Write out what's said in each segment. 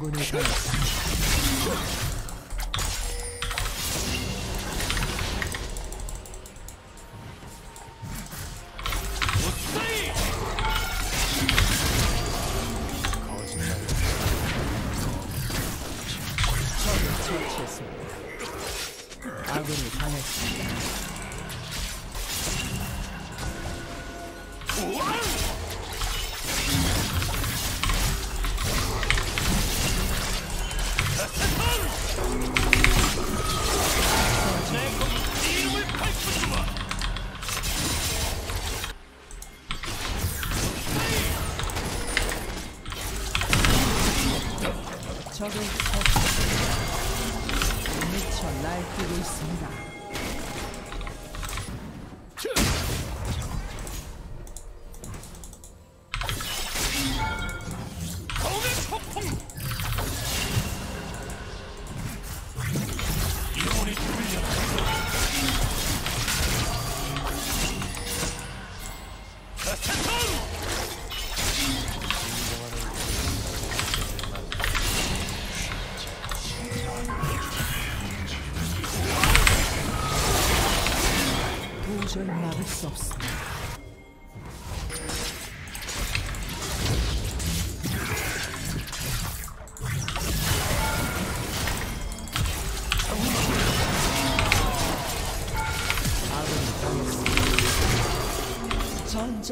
적을 적을 처치했습니다. 미쳐 날뛰고 있습니다.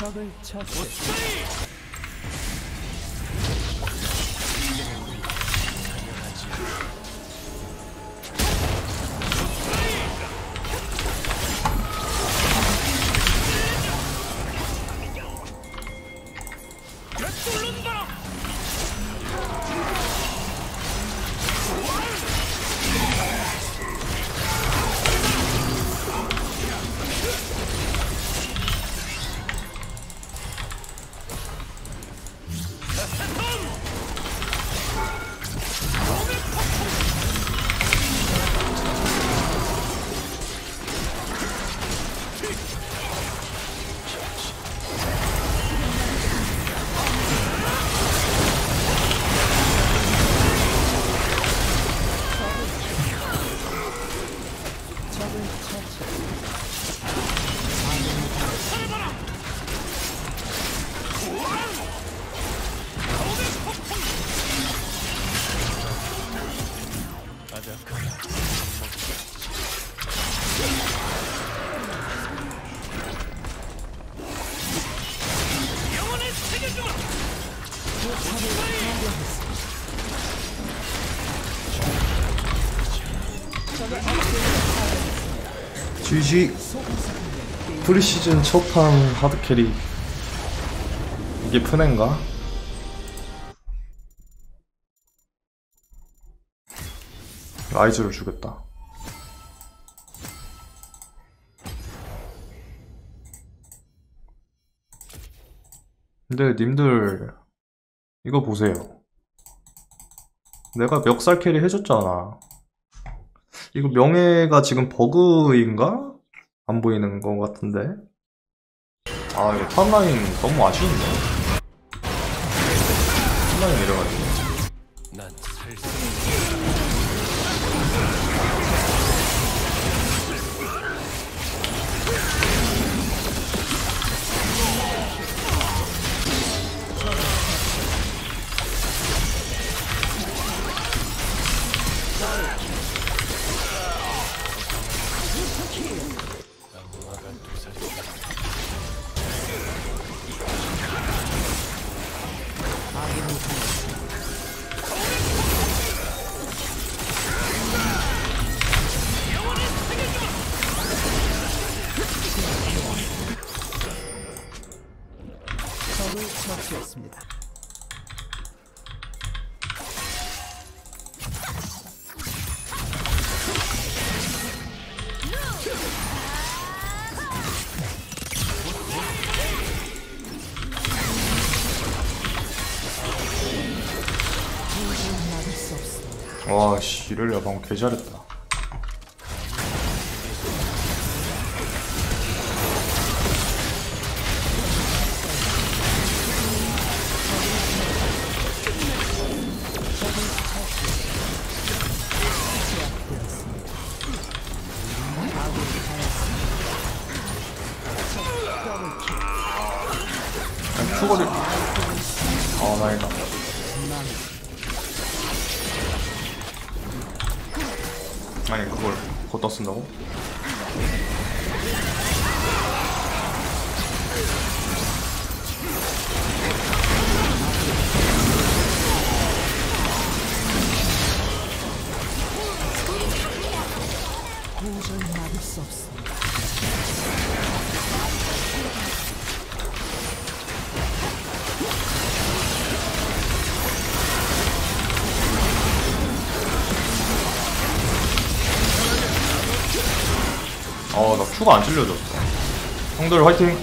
적을. 뚫는다! GG preseason 첫판 hard carry 이게 푸넨가? 라이즈를 주겠다 근데 님들 이거 보세요 내가 멱살 carry 해줬잖아. 이거 명예가 지금 버그인가? 안 보이는 것 같은데. 아, 이거 탑라인 너무 아쉬운데. 탑라인 내려가지고. 적을 처치했습니다. 와, 씨, 이럴려 방금 개 잘했다. 투거리. 아, 나이다. 아니, 그걸 걷다 쓴다고? 큐가 안 찔려졌어. 형들 화이팅!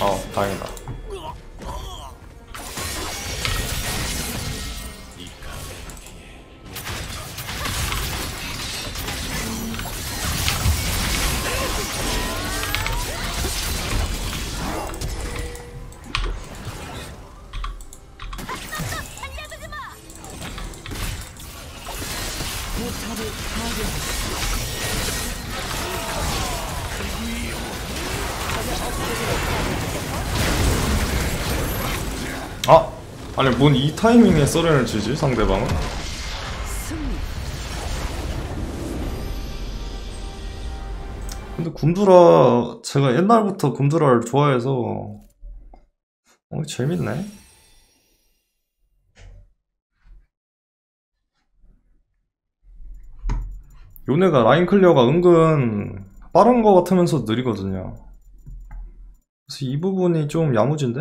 어, 다행이다. 아! 아니, 뭔 이 타이밍에 서렌을 치지, 상대방은? 근데 굶드라, 제가 옛날부터 굶드라를 좋아해서, 어, 재밌네. 요네가 라인 clear가 은근 빠른 것 같으면서 느리거든요. 그래서 이 부분이 좀 야무진데?